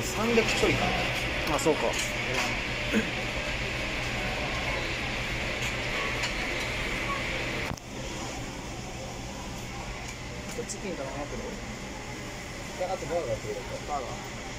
300ちょいかな。あそうか。チキンかなってるあとバーガーっれるか。バーガー。